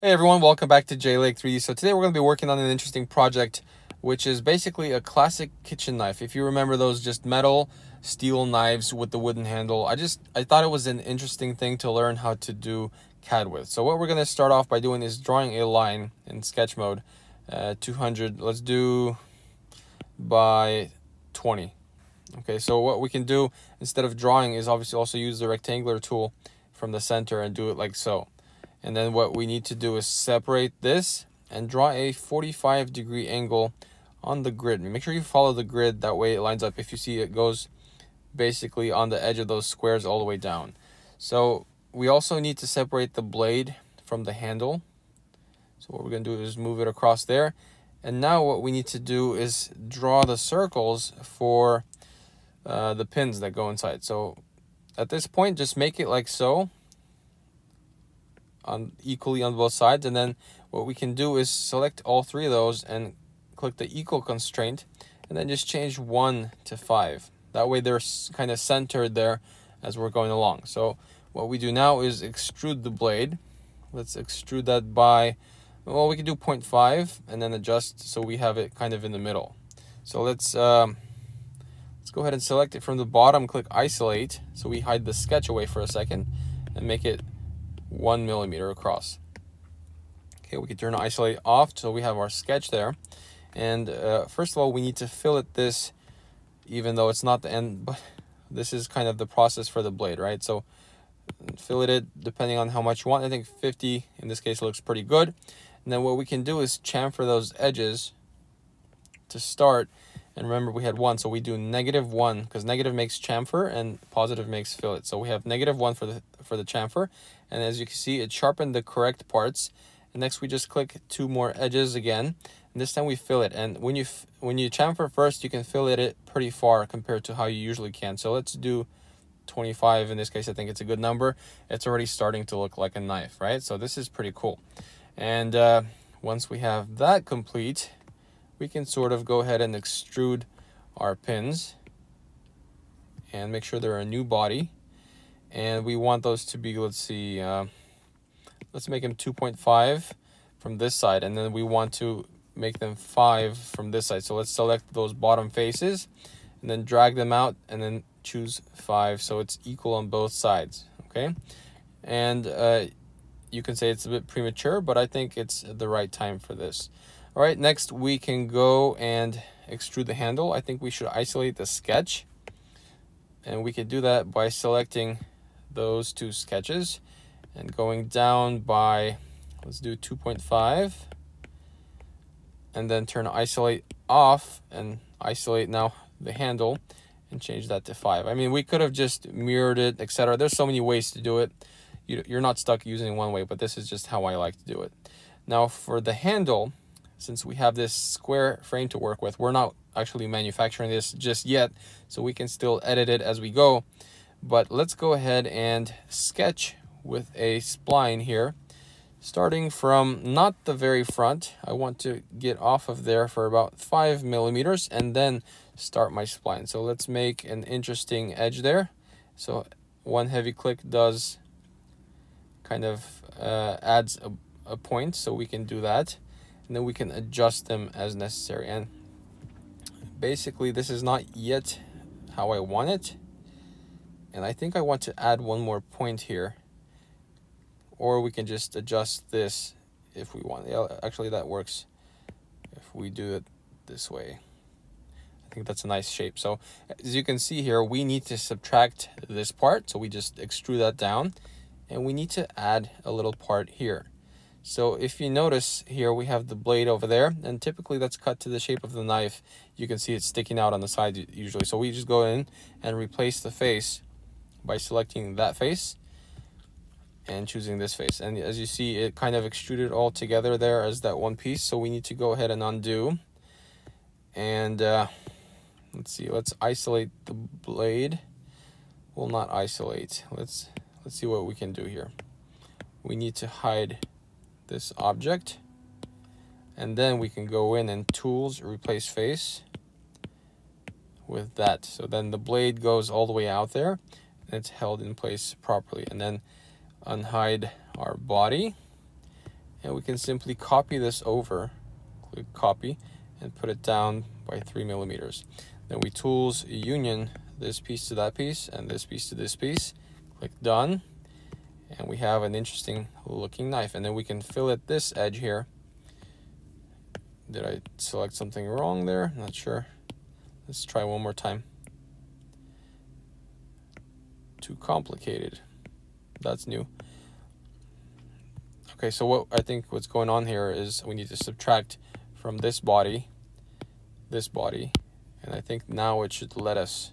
Hey everyone, welcome back to J-Lake 3D. So today we're going to be working on an interesting project, which is basically a classic kitchen knife. If you remember those just metal steel knives with the wooden handle, I just, I thought it was an interesting thing to learn how to do CAD with. So what we're going to start off by doing is drawing a line in sketch mode, uh, 200, let's do by 20. Okay, so what we can do instead of drawing is obviously also use the rectangular tool from the center and do it like so. And then what we need to do is separate this and draw a 45 degree angle on the grid. Make sure you follow the grid, that way it lines up. If you see it goes basically on the edge of those squares all the way down. So we also need to separate the blade from the handle. So what we're going to do is move it across there. And now what we need to do is draw the circles for uh, the pins that go inside. So at this point, just make it like so on equally on both sides. And then what we can do is select all three of those and click the equal constraint and then just change one to five. That way they're kind of centered there as we're going along. So what we do now is extrude the blade. Let's extrude that by well we can do 0.5 and then adjust so we have it kind of in the middle. So let's um, let's go ahead and select it from the bottom click isolate. So we hide the sketch away for a second and make it one millimeter across. Okay, we can turn isolate off so we have our sketch there. And uh, first of all, we need to fillet this, even though it's not the end, but this is kind of the process for the blade, right? So fillet it depending on how much you want. I think 50 in this case looks pretty good. And then what we can do is chamfer those edges to start. And remember we had one, so we do negative one because negative makes chamfer and positive makes fillet. So we have negative one for the for the chamfer. And as you can see, it sharpened the correct parts. And next we just click two more edges again. And this time we fillet. And when you when you chamfer first, you can fillet it pretty far compared to how you usually can. So let's do 25 in this case. I think it's a good number. It's already starting to look like a knife, right? So this is pretty cool. And uh, once we have that complete, we can sort of go ahead and extrude our pins and make sure they're a new body. And we want those to be let's see uh, let's make them 2.5 from this side and then we want to make them 5 from this side. So let's select those bottom faces and then drag them out and then choose 5 so it's equal on both sides okay? And uh, you can say it's a bit premature but I think it's the right time for this all right, next we can go and extrude the handle. I think we should isolate the sketch. And we can do that by selecting those two sketches and going down by, let's do 2.5. And then turn isolate off and isolate now the handle and change that to 5. I mean, we could have just mirrored it, etc. There's so many ways to do it. You're not stuck using one way, but this is just how I like to do it. Now for the handle, since we have this square frame to work with, we're not actually manufacturing this just yet, so we can still edit it as we go. But let's go ahead and sketch with a spline here. Starting from not the very front, I want to get off of there for about five millimeters and then start my spline. So let's make an interesting edge there. So one heavy click does kind of uh, adds a, a point, so we can do that and then we can adjust them as necessary. And basically this is not yet how I want it. And I think I want to add one more point here. Or we can just adjust this if we want. Yeah, actually that works if we do it this way. I think that's a nice shape. So as you can see here we need to subtract this part. So we just extrude that down. And we need to add a little part here so if you notice here, we have the blade over there, and typically that's cut to the shape of the knife. You can see it sticking out on the side usually. So we just go in and replace the face by selecting that face and choosing this face. And as you see, it kind of extruded all together there as that one piece. So we need to go ahead and undo. And uh, let's see, let's isolate the blade. Will not isolate. Let's let's see what we can do here. We need to hide this object and then we can go in and tools replace face with that so then the blade goes all the way out there and it's held in place properly and then unhide our body and we can simply copy this over, click copy, and put it down by three millimeters. Then we tools union this piece to that piece and this piece to this piece. Click done. And we have an interesting looking knife. And then we can fillet this edge here. Did I select something wrong there? Not sure. Let's try one more time. Too complicated. That's new. Okay, so what I think what's going on here is we need to subtract from this body, this body, and I think now it should let us,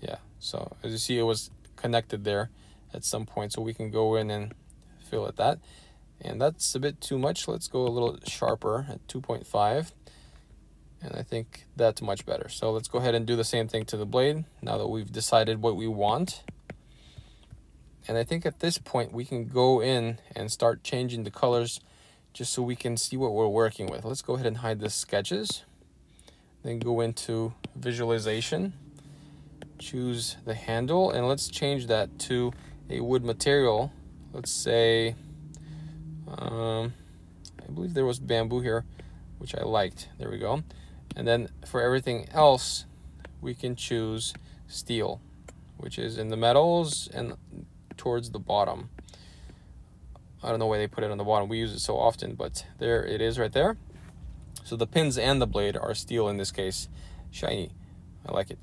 yeah, so as you see it was connected there at some point, so we can go in and fillet that. And that's a bit too much. Let's go a little sharper at 2.5. And I think that's much better. So let's go ahead and do the same thing to the blade now that we've decided what we want. And I think at this point we can go in and start changing the colors just so we can see what we're working with. Let's go ahead and hide the sketches. Then go into visualization, choose the handle, and let's change that to a wood material. Let's say um, I believe there was bamboo here, which I liked. There we go. And then for everything else, we can choose steel, which is in the metals and towards the bottom. I don't know why they put it on the bottom. We use it so often, but there it is right there. So the pins and the blade are steel in this case, shiny. I like it.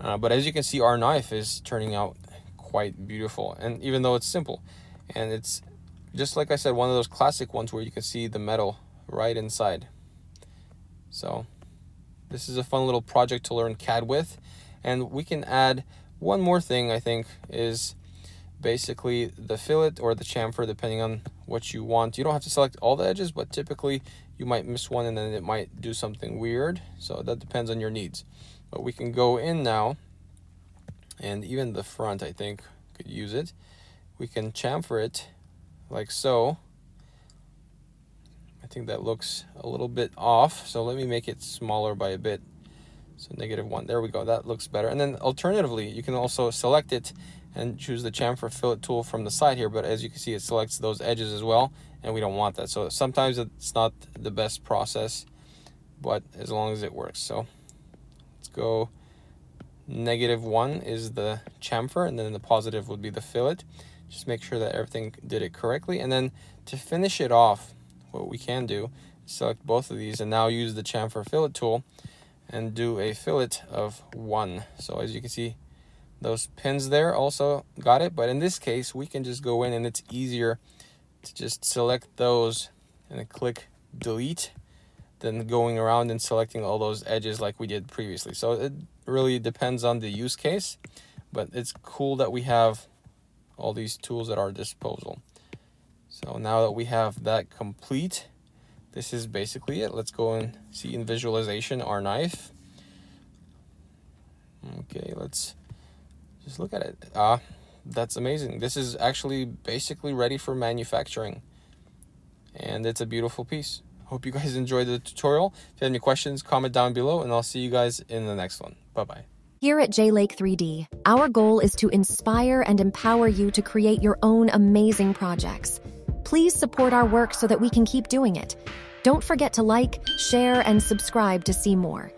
Uh, but as you can see, our knife is turning out quite beautiful. And even though it's simple, and it's just like I said, one of those classic ones where you can see the metal right inside. So this is a fun little project to learn CAD with. And we can add one more thing, I think, is basically the fillet or the chamfer, depending on what you want. You don't have to select all the edges, but typically you might miss one and then it might do something weird. So that depends on your needs. But we can go in now, and even the front, I think, could use it. We can chamfer it like so. I think that looks a little bit off. So let me make it smaller by a bit. So negative one, there we go, that looks better. And then alternatively, you can also select it and choose the chamfer fillet tool from the side here. But as you can see, it selects those edges as well. And we don't want that. So sometimes it's not the best process, but as long as it works. So let's go negative one is the chamfer and then the positive would be the fillet. Just make sure that everything did it correctly. And then to finish it off, what we can do is select both of these and now use the chamfer fillet tool and do a fillet of one. So as you can see, those pins there also got it. But in this case, we can just go in and it's easier to just select those and click delete than going around and selecting all those edges like we did previously. So it really depends on the use case, but it's cool that we have all these tools at our disposal. So now that we have that complete, this is basically it. Let's go and see in visualization our knife. Okay, let's just look at it. Ah, that's amazing. This is actually basically ready for manufacturing. And it's a beautiful piece. Hope you guys enjoyed the tutorial. If you have any questions, comment down below, and I'll see you guys in the next one. Bye-bye. Here at J-Lake 3D, our goal is to inspire and empower you to create your own amazing projects. Please support our work so that we can keep doing it. Don't forget to like, share, and subscribe to see more.